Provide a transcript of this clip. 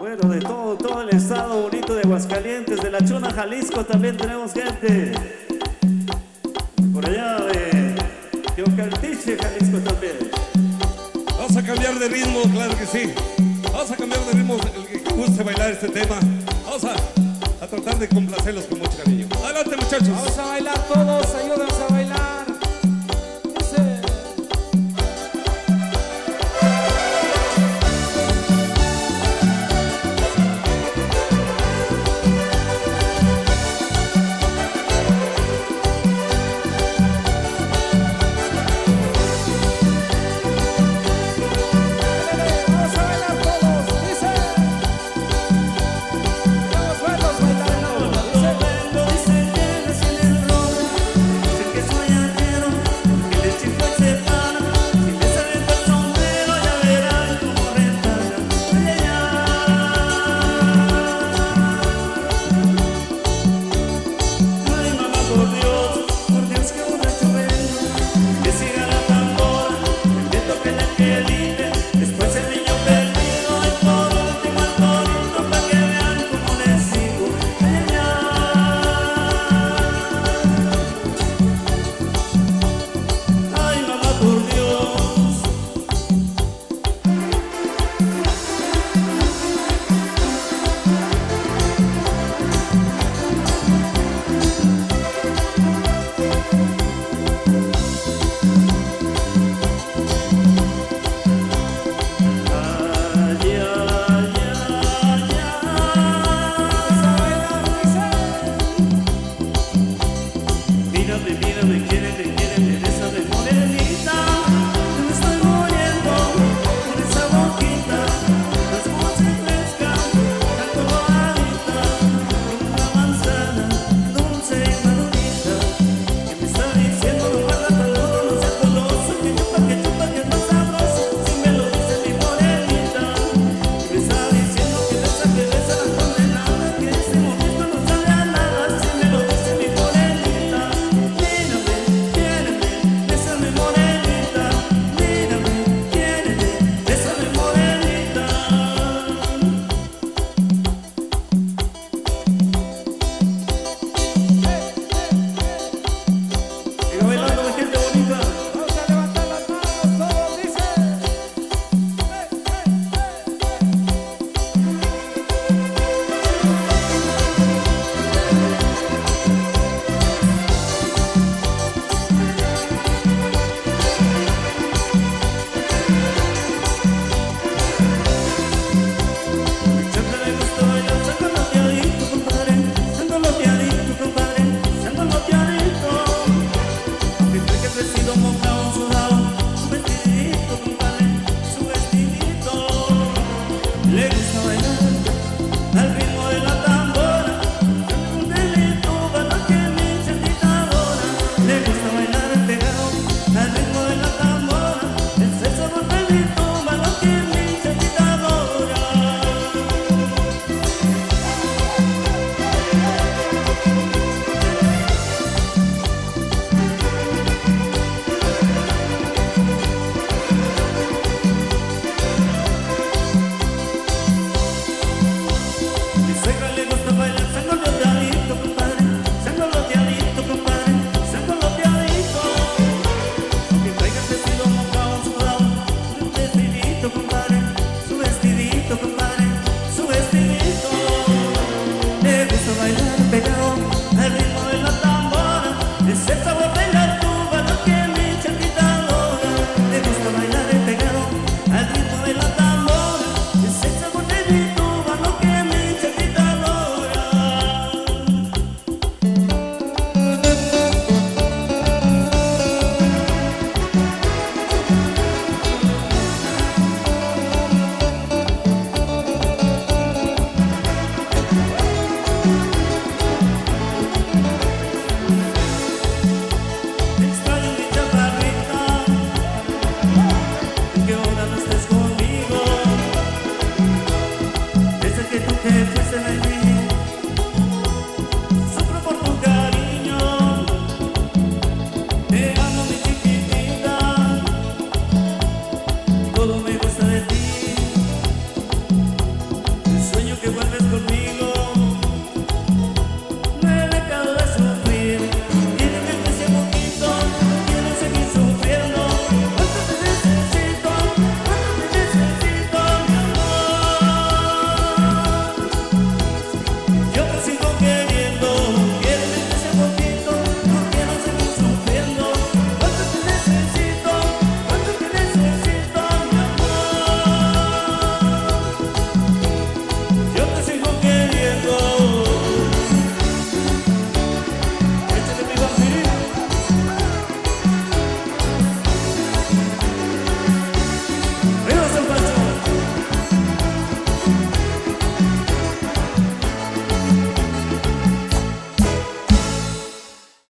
Bueno, de todo, todo el estado bonito de Aguascalientes, de la Chona, Jalisco también tenemos gente. Por allá de Teocantiche, Jalisco también. Vamos a cambiar de ritmo, claro que sí. Vamos a cambiar de ritmo, el que guste bailar este tema. Vamos a, a tratar de complacerlos con mucho cariño. Adelante muchachos. Vamos a bailar todos. till we get it.